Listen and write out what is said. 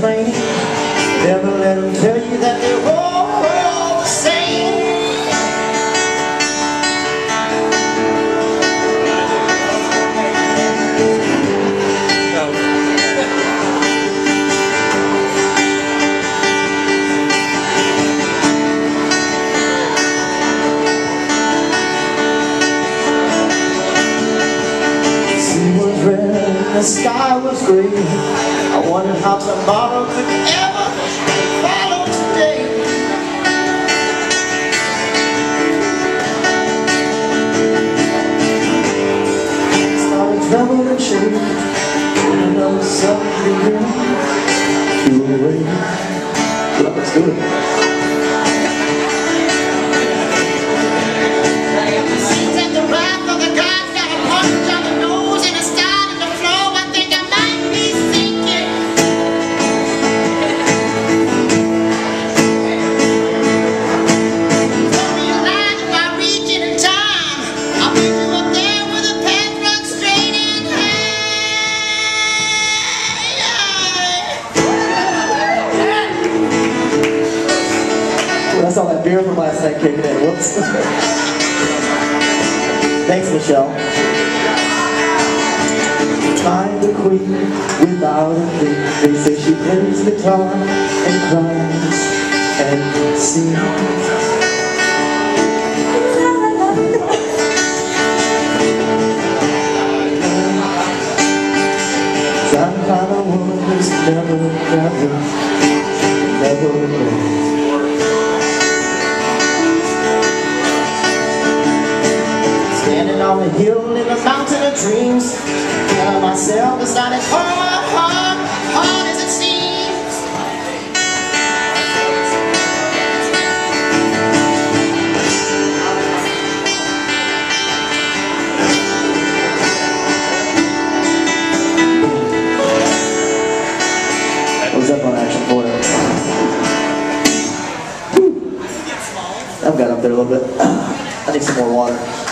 Never let them tell you that they're wrong the sky was green I wondered how tomorrow could ever follow today. Started trembling and shaking, and another suddenly flew away. Let's do it. I saw that beer from last night kicking in. Whoops. Thanks, Michelle. Find the queen without a thing. They say she plays guitar and cries and sings. Some kind of woman who's never, on the hill in the mountain of dreams. Tell myself it's not as hard, hard, hard as it seems. What's up on Action Porter? I've got up there a little bit. I need some more water.